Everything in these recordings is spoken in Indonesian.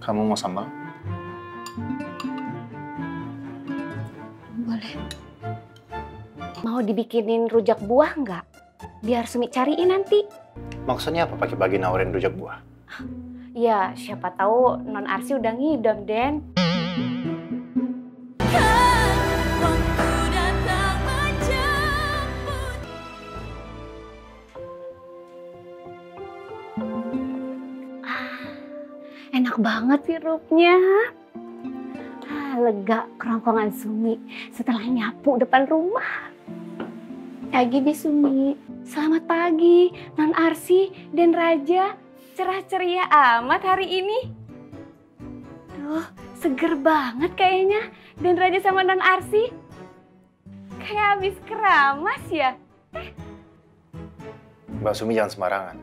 Kamu mau sambal? Boleh. Mau dibikinin rujak buah nggak? Biar Sumi cariin nanti. Maksudnya apa pakai bagi nawarin rujak buah? Ya, siapa tahu non Arsi udah ngidam, Den. Banget sirupnya. Ah, lega kerongkongan Sumi setelah nyapu depan rumah. Pagi Bi Sumi. Selamat pagi, Non Arsi dan Raja. Cerah ceria amat hari ini. Duh, seger banget kayaknya. Dan Raja sama Non Arsi. Kayak habis keramas ya. Mbak Sumi jangan sembarangan.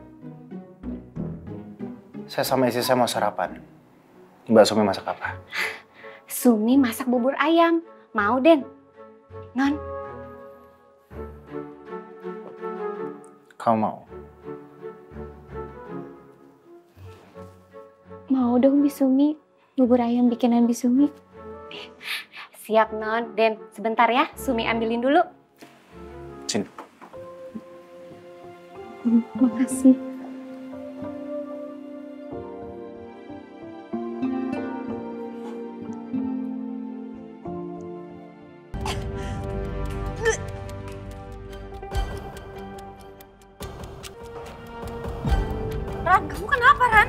Saya sama istri saya mau sarapan. Mbak Sumi masak apa? Sumi masak bubur ayam. Mau, Den? Non, Kamu mau? mau dong Bisumi. Bubur ayam bikinan Bisumi. Siap, Non. Den, sebentar ya. Sumi ambilin dulu. Sini. Hmm, Makasih. Ran, kamu kenapa Ran?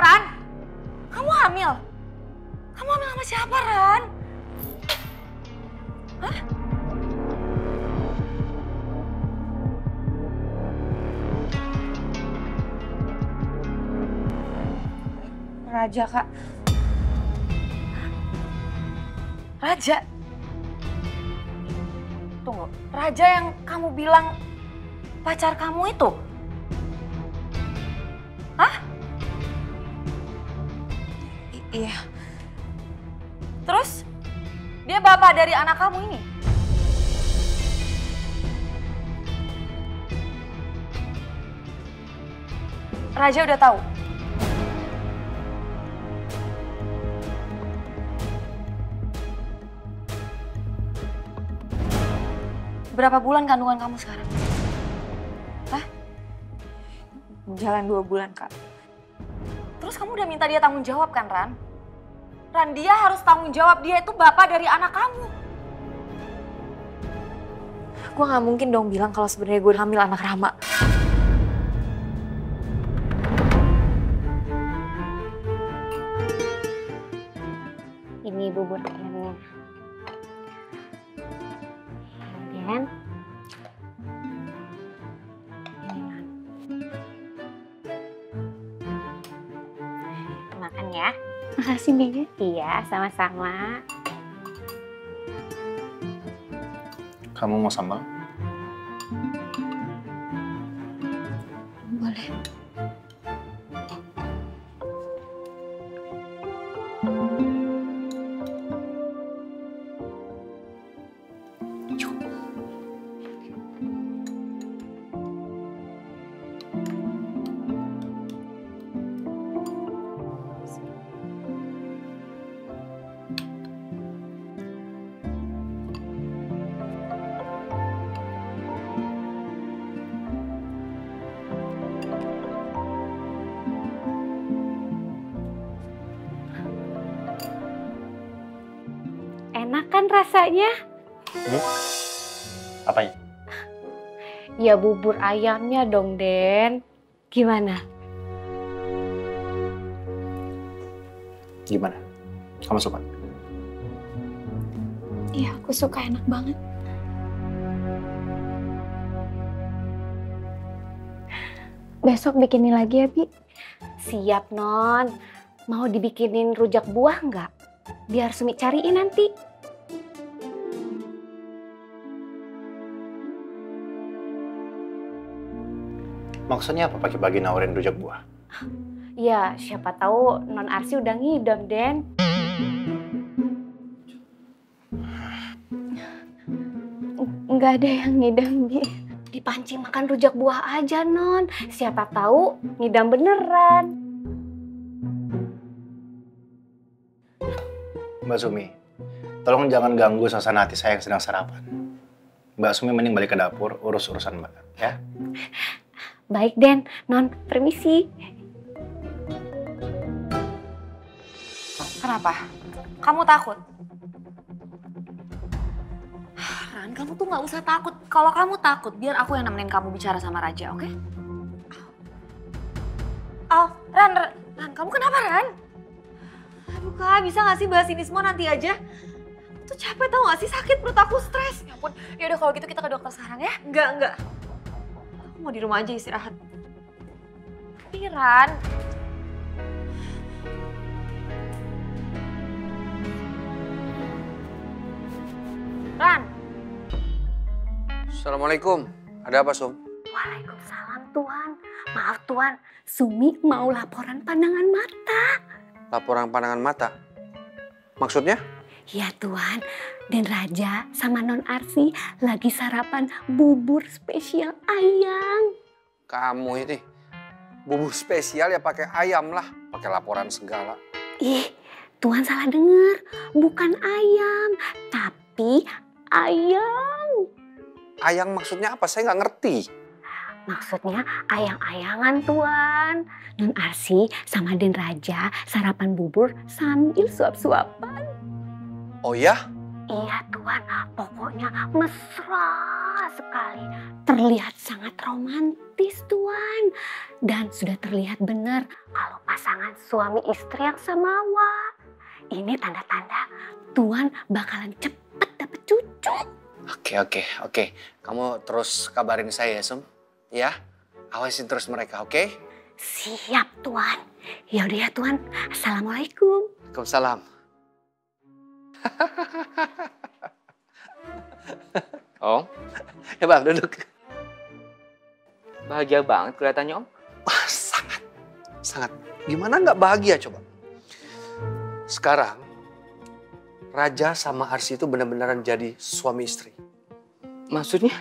Ran. Kamu hamil? Kamu hamil sama siapa, Ran? Hah? Raja, Kak. Raja? Tunggu, Raja yang kamu bilang pacar kamu itu? Iya. Terus, dia bapak dari anak kamu ini? Raja udah tahu? Berapa bulan kandungan kamu sekarang? Hah? Jalan dua bulan, Kak. Terus kamu udah minta dia tanggung jawab kan, Ran? Ran, dia harus tanggung jawab. Dia itu bapak dari anak kamu. Gue gak mungkin dong bilang kalau sebenarnya gue hamil anak Rama. Sama-sama. Kamu mau sambal? Rasanya? Apanya? Ya bubur ayamnya dong, Den. Gimana? Gimana? Kamu suka? Iya, aku suka enak banget. Besok bikinin lagi ya, Bi. Siap, Non. Mau dibikinin rujak buah nggak? Biar Sumi cariin nanti. Maksudnya apa pagi-pagi nawarin rujak buah? Ya, siapa tahu Non Arsi udah ngidam, Den. Nggak ada yang ngidam, Bi. Dipancing makan rujak buah aja, Non. Siapa tahu ngidam beneran. Mbak Sumi, tolong jangan ganggu suasana hati saya yang sedang sarapan. Mbak Sumi mending balik ke dapur, urus urusan Mbak, ya? Baik, Den. Non, permisi. Kenapa? Kamu takut? Ran, kamu tuh nggak usah takut. Kalau kamu takut, biar aku yang nemenin kamu bicara sama Raja, oke? Oh, Ran, Ran, Ran, kamu kenapa, Ran? Aduh, Kak, bisa nggak sih bahas ini semua nanti aja? Aku tuh capek tau gak sih, sakit perut aku, stres. Ya ampun, yaudah kalau gitu kita ke dokter sekarang ya? Enggak, enggak. Aku mau di rumah aja istirahat. Tapi, Ran, Ran, Assalamualaikum. Ada apa, Sum? Waalaikumsalam, Tuan. Maaf, Tuan. Sumi mau laporan pandangan mata. Laporan pandangan mata. Maksudnya? Ya, Tuan. Dan Raja sama Non Arsi lagi sarapan bubur spesial ayam. Kamu ini bubur spesial ya pakai ayam lah, pakai laporan segala. Ih, Tuan salah dengar. Bukan ayam, tapi ayam. Ayang maksudnya apa? Saya nggak ngerti. Maksudnya ayang-ayangan, Tuan. Non Arsi sama Den Raja sarapan bubur sambil suap-suapan. Oh ya? Iya Tuan, pokoknya mesra sekali. Terlihat sangat romantis Tuan. Dan sudah terlihat benar kalau pasangan suami istri yang samawa. Ini tanda-tanda Tuan bakalan cepet dapet cucu. Oke, oke, oke. Kamu terus kabarin saya ya, Sum. Ya? Awasin terus mereka, oke? Siap Tuan. Yaudah ya Tuan, Assalamualaikum. Waalaikumsalam. Om, Ya bang, duduk. bahagia banget kelihatannya Om. Wah, sangat, sangat. Gimana nggak bahagia coba? Sekarang, Raja sama Arsi itu benar-benaran jadi suami istri. Maksudnya?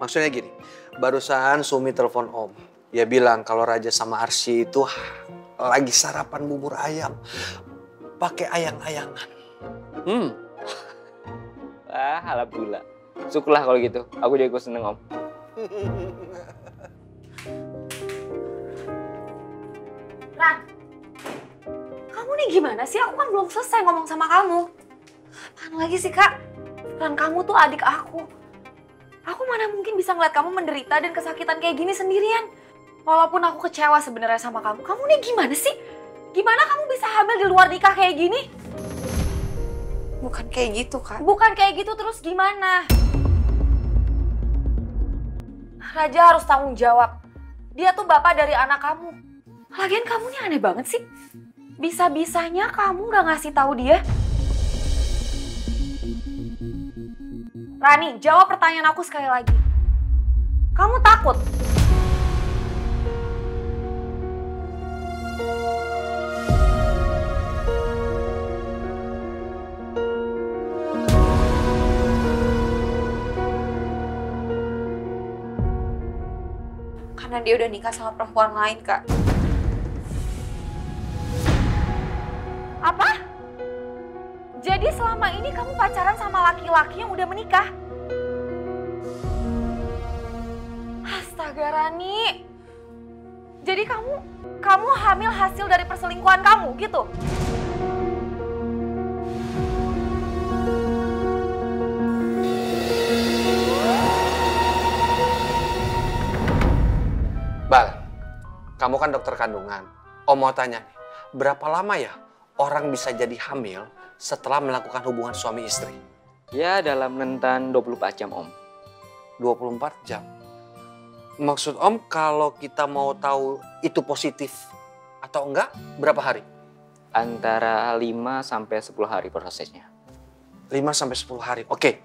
Maksudnya gini, barusan Sumi telepon Om. Dia bilang kalau Raja sama Arsi itu lagi sarapan bubur ayam. Pakai ayang-ayangan. Hmm, Wah, alhamdulillah. Syukurlah kalau gitu. Aku ikut seneng Om. Ran, kamu nih gimana sih? Aku kan belum selesai ngomong sama kamu. Apaan lagi sih, Kak? Ran, kamu tuh adik aku. Aku mana mungkin bisa ngeliat kamu menderita dan kesakitan kayak gini sendirian. Walaupun aku kecewa sebenarnya sama kamu. Kamu nih gimana sih? Gimana kamu bisa hamil di luar nikah kayak gini? Bukan kayak gitu, Kak. Bukan kayak gitu terus gimana? Raja harus tanggung jawab. Dia tuh bapak dari anak kamu. Lagian kamu nih aneh banget sih. Bisa-bisanya kamu gak ngasih tahu dia. Rani, jawab pertanyaan aku sekali lagi. Kamu takut? Dia udah nikah sama perempuan lain, Kak. Apa? Jadi selama ini kamu pacaran sama laki-laki yang udah menikah? Astaga Rani. Jadi kamu kamu hamil hasil dari perselingkuhan kamu gitu? Kamu kan dokter kandungan. Om mau tanya nih, berapa lama ya orang bisa jadi hamil setelah melakukan hubungan suami istri? Ya dalam rentan 24 jam om. 24 jam. Maksud Om kalau kita mau tahu itu positif atau enggak, berapa hari? Antara 5 sampai 10 hari prosesnya. 5 sampai 10 hari. Oke.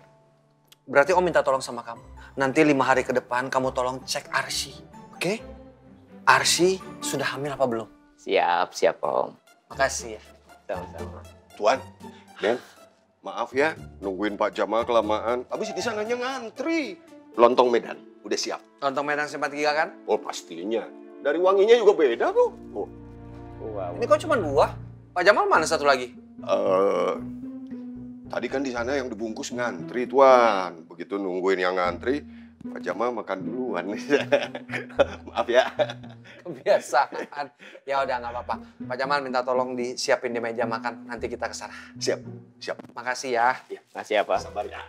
Berarti Om minta tolong sama kamu. Nanti lima hari ke depan kamu tolong cek Arsi. Oke? Arsi sudah hamil apa belum? Siap, siap om. Makasih ya. Sama-sama. Tuan, Den, maaf ya nungguin Pak Jamal kelamaan. Habis di sananya ngantri. Lontong Medan, udah siap. Lontong Medan simpatiga kan? Oh pastinya. Dari wanginya juga beda tuh. Oh, Wow. Ini kok cuma dua? Pak Jamal mana satu lagi? eh, tadi kan di sana yang dibungkus ngantri, Tuan. Begitu nungguin yang ngantri, Pak Jamal makan duluan. maaf ya. Kebiasaan. Ya udah nggak apa-apa. Pak Jamal minta tolong disiapin di meja makan. Nanti kita ke sana. Siap, siap. Makasih ya. Masih apa? Sabar ya.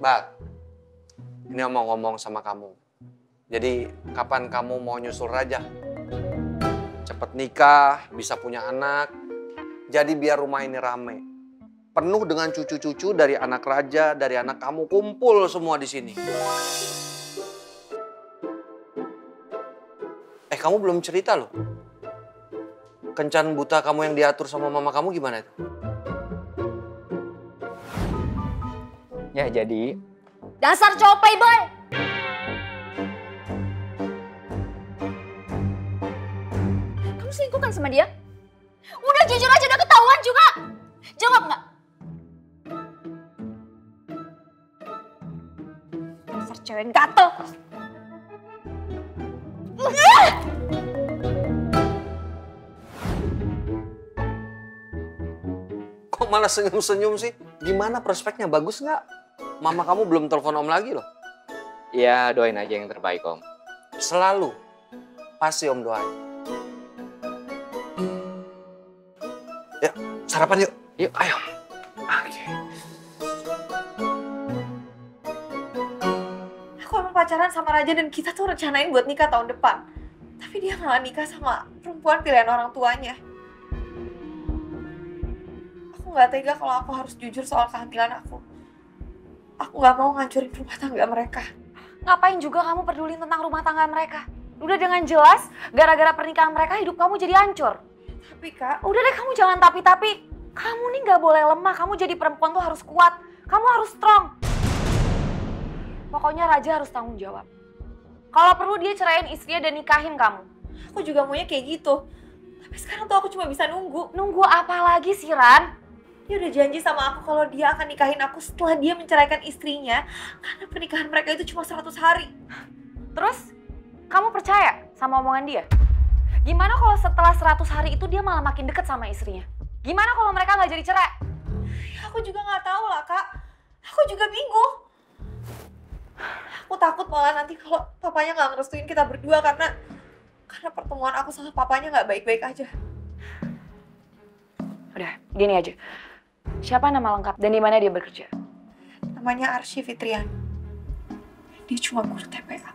Bal, ini mau ngomong sama kamu. Jadi kapan kamu mau nyusul Raja? Cepet nikah, bisa punya anak. Jadi biar rumah ini rame. Penuh dengan cucu-cucu dari anak Raja, dari anak kamu kumpul semua di sini. Eh kamu belum cerita loh. Kencan buta kamu yang diatur sama mama kamu gimana itu? Ya jadi Dasar cowok playboy! Kamu selingkuh kan sama dia? Udah jujur aja, udah ketahuan juga. Jawab nggak? Cewek gatel. Kok malah senyum-senyum sih? Gimana prospeknya? Bagus nggak? Mama kamu belum telepon om lagi loh. ya doain aja yang terbaik om. Selalu. Pasti om doain. Yuk, sarapan yuk. Yuk. Ayo. Pacaran sama Raja dan kita tuh rencanain buat nikah tahun depan. Tapi dia malah nikah sama perempuan pilihan orang tuanya. Aku nggak tega kalau aku harus jujur soal kehamilan aku. Aku nggak mau ngancurin rumah tangga mereka. Ngapain juga kamu peduli tentang rumah tangga mereka? Udah dengan jelas, gara-gara pernikahan mereka hidup kamu jadi hancur. Tapi kak, Udah deh kamu jangan tapi-tapi. Kamu nih nggak boleh lemah, kamu jadi perempuan tuh harus kuat. Kamu harus strong. Pokoknya Raja harus tanggung jawab. Kalau perlu dia ceraiin istrinya dan nikahin kamu. aku juga maunya kayak gitu. Tapi sekarang tuh aku cuma bisa nunggu. Nunggu apa lagi sih, Ran? Dia udah janji sama aku kalau dia akan nikahin aku setelah dia menceraikan istrinya. Karena pernikahan mereka itu cuma 100 hari. Terus, kamu percaya sama omongan dia? Gimana kalau setelah 100 hari itu dia malah makin deket sama istrinya? Gimana kalau mereka nggak jadi cerai? Ya, aku juga nggak tahu lah kak. Aku juga bingung. Aku takut malah nanti kalau papanya nggak ngerestuin kita berdua karena karena pertemuan aku sama papanya nggak baik-baik aja. Udah, gini aja. Siapa nama lengkap dan di mana dia bekerja? Namanya Arsy Fitrian. Dia cuma guru TPA.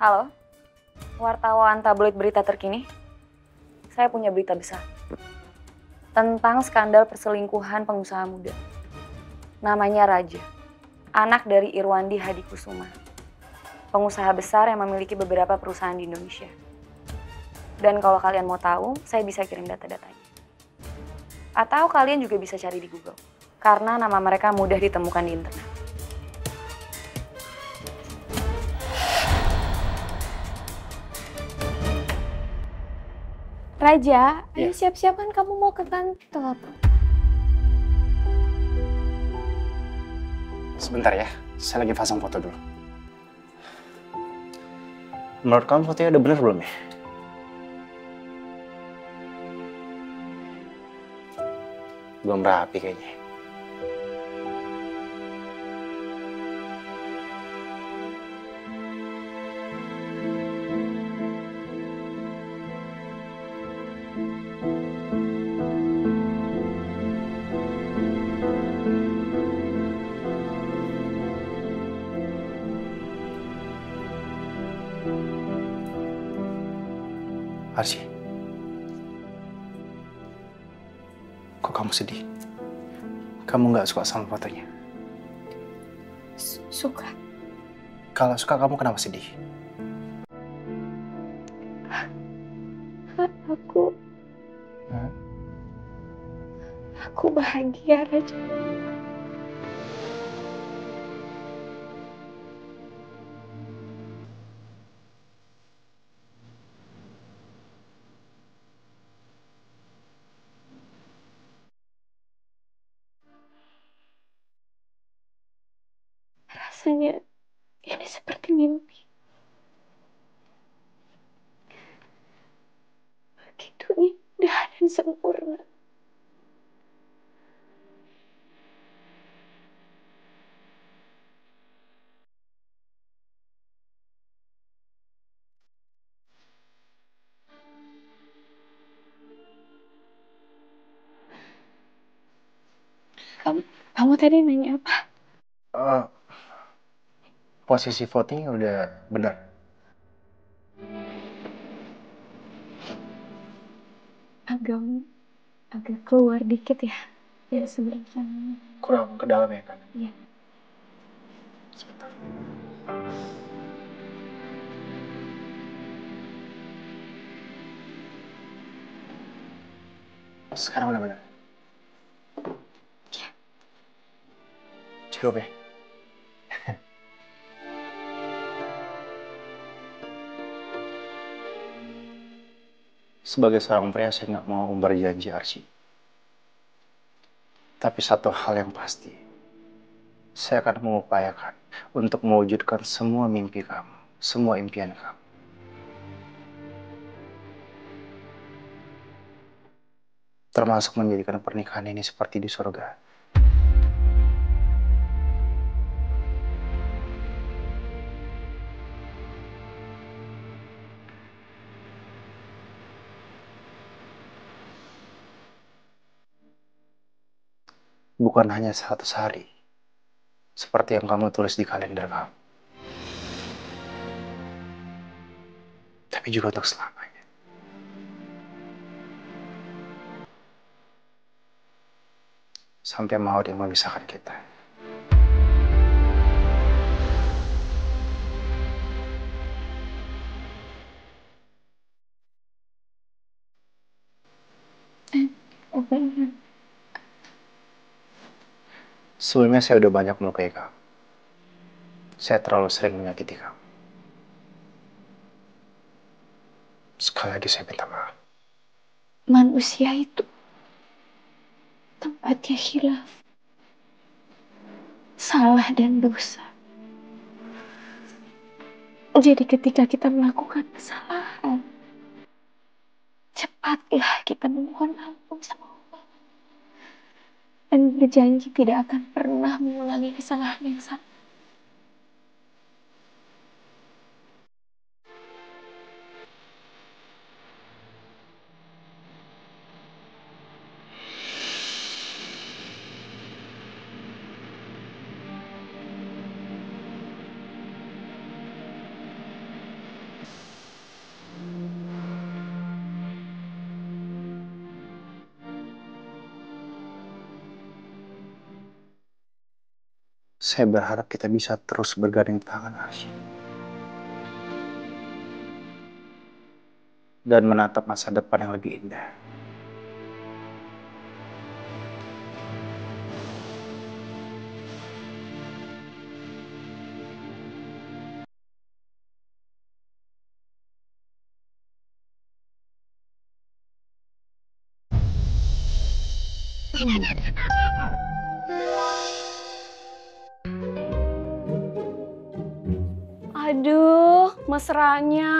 Halo, wartawan tabloid berita terkini. Saya punya berita besar tentang skandal perselingkuhan pengusaha muda. Namanya Raja, anak dari Irwandi Hadikusuma, pengusaha besar yang memiliki beberapa perusahaan di Indonesia. Dan kalau kalian mau tahu, saya bisa kirim data-datanya. Atau kalian juga bisa cari di Google, karena nama mereka mudah ditemukan di internet. Raja, ayo Iya. siap-siap kan kamu mau ke kantor. Sebentar ya, saya lagi pasang foto dulu. Menurut kamu fotonya udah bener belum ya? Belum rapi kayaknya. Kamu sedih? Kamu nggak suka sama fotonya? Su- Suka. Kalau suka kamu kenapa sedih? Aku... Hah? Aku bahagia, Raja. Kamu, kamu tadi nanya apa? Eh, posisi voting udah benar. Agak agak keluar dikit ya. Ya sebelah sana. Kurang ke dalam ya kan? Iya. Sebentar. Sekarang udah benar. Ya? Sebagai seorang pria, saya nggak mau berjanji Archie. Tapi satu hal yang pasti, saya akan mengupayakan untuk mewujudkan semua mimpi kamu, semua impian kamu. Termasuk menjadikan pernikahan ini seperti di surga. Bukan hanya satu hari, seperti yang kamu tulis di kalender kamu. Tapi juga untuk selamanya. Sampai mau dia memisahkan kita. Oh benar. Sebelumnya saya udah banyak melukai kamu. Saya terlalu sering menyakiti kamu. Sekali lagi saya minta maaf. Manusia itu tempatnya hilaf. Salah dan dosa. Jadi ketika kita melakukan kesalahan, cepatlah kita memohon ampun sama Allah. Dan berjanji tidak akan pernah mengulangi kesalahan yang sama. saya berharap kita bisa terus bergandeng tangan asyik. Dan menatap masa depan yang lebih indah. Hmm. Mesranya.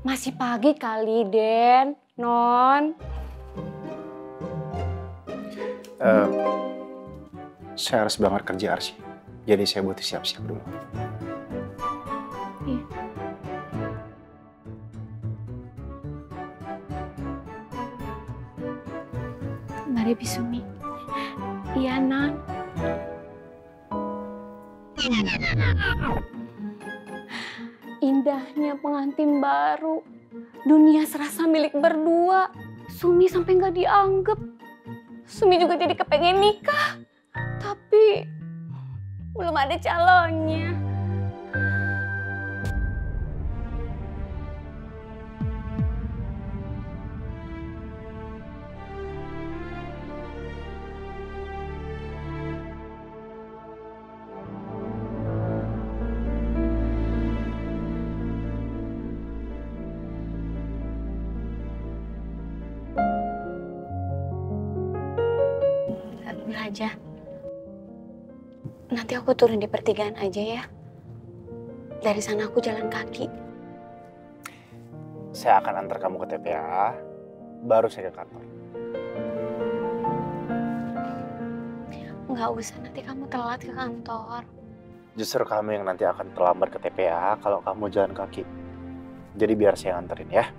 Masih pagi kali, Den. Non. Eh, saya harus banget kerja Arsy. Jadi saya butuh siap-siap dulu. Mari Bisumi. Sampai nggak dianggap. Sumi juga jadi kepengen nikah. Tapi belum ada calonnya. Aku turun di pertigaan aja ya. Dari sana aku jalan kaki. Saya akan antar kamu ke TPA, baru saya ke kantor. Nggak usah, nanti kamu telat ke kantor. Justru kamu yang nanti akan terlambat ke TPA kalau kamu jalan kaki. Jadi biar saya anterin ya.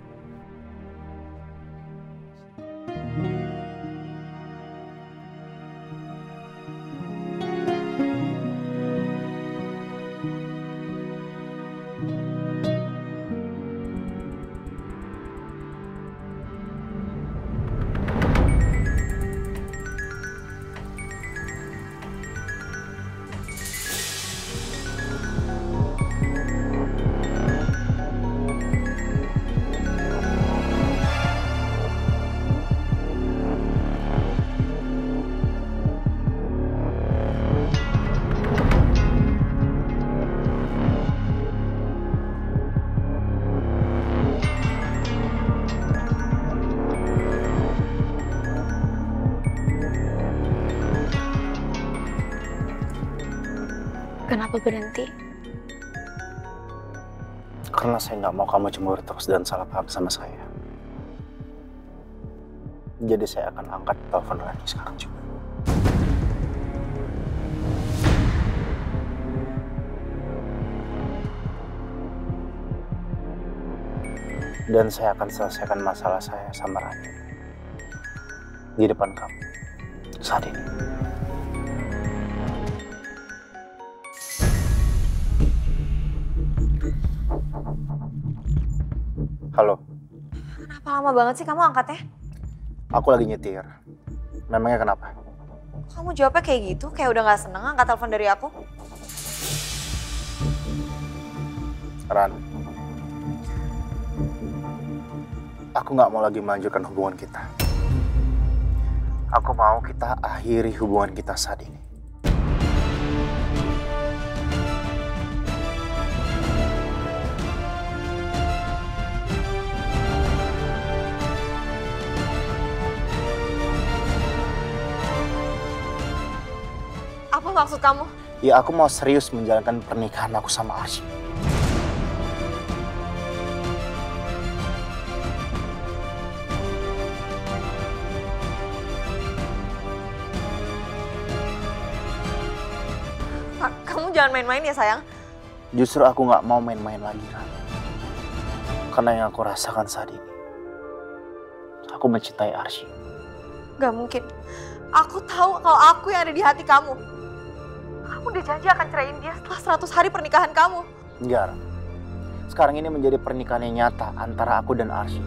Kenapa berhenti? Karena saya nggak mau kamu cemburu terus dan salah paham sama saya. Jadi saya akan angkat telepon lagi sekarang juga. Dan saya akan selesaikan masalah saya sama Rani. Di depan kamu. Saat ini. Halo, Kenapa lama banget sih kamu angkatnya? aku lagi nyetir. Memangnya kenapa? Kamu jawabnya kayak gitu, kayak udah gak seneng angkat telepon dari aku. Ran, aku nggak mau lagi melanjutkan hubungan kita. Aku mau kita akhiri hubungan kita saat Apa maksud kamu? Ya aku mau serius menjalankan pernikahan aku sama Arsy. Kamu jangan main-main ya sayang. Justru aku nggak mau main-main lagi, Ran. Karena yang aku rasakan saat ini, aku mencintai Arsy. Gak mungkin. Aku tahu kalau aku yang ada di hati kamu. Udah janji akan ceraiin dia setelah 100 hari pernikahan kamu. Enggak, Ran. Sekarang ini menjadi pernikahan yang nyata antara aku dan Arsy.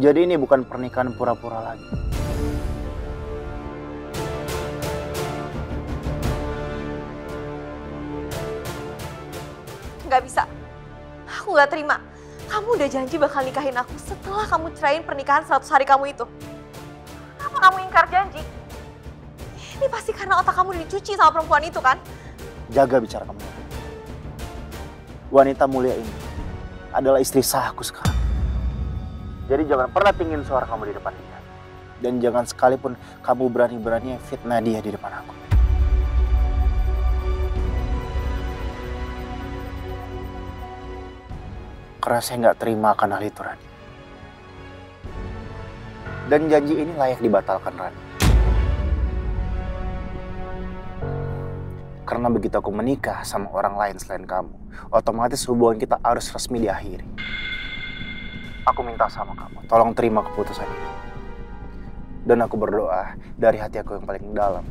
Jadi ini bukan pernikahan pura-pura lagi. Gak bisa. Aku gak terima. Kamu udah janji bakal nikahin aku setelah kamu ceraiin pernikahan 100 hari kamu itu. Kenapa kamu ingkar janji? Ini pasti karena otak kamu dicuci sama perempuan itu kan? Jaga bicara kamu. Wanita mulia ini adalah istri sahku sekarang. Jadi jangan pernah tinggiin suara kamu di depan dia. Dan jangan sekalipun kamu berani-beraninya fitnah dia di depan aku. Karena saya nggak terima akan hal itu, Rani. Dan janji ini layak dibatalkan, Rani. Karena begitu aku menikah sama orang lain selain kamu, otomatis hubungan kita harus resmi diakhiri. Aku minta sama kamu, tolong terima keputusan ini. Dan aku berdoa dari hati aku yang paling dalam.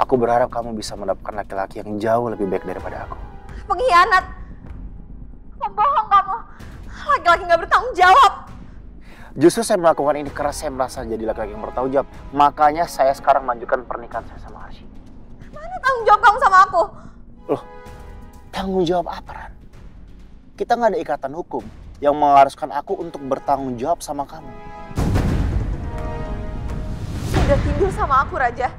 Aku berharap kamu bisa mendapatkan laki-laki yang jauh lebih baik daripada aku. Pengkhianat. Pembohong kamu. Laki-laki nggak bertanggung jawab. Justru saya melakukan ini karena saya merasa jadi laki-laki yang bertanggung jawab. Makanya saya sekarang melanjutkan pernikahan saya sama Arsy. Mana tanggung jawab kamu sama aku? Tanggung jawab apa, Ran? Kita nggak ada ikatan hukum yang mengharuskan aku untuk bertanggung jawab sama kamu. Udah tidur sama aku, Raja.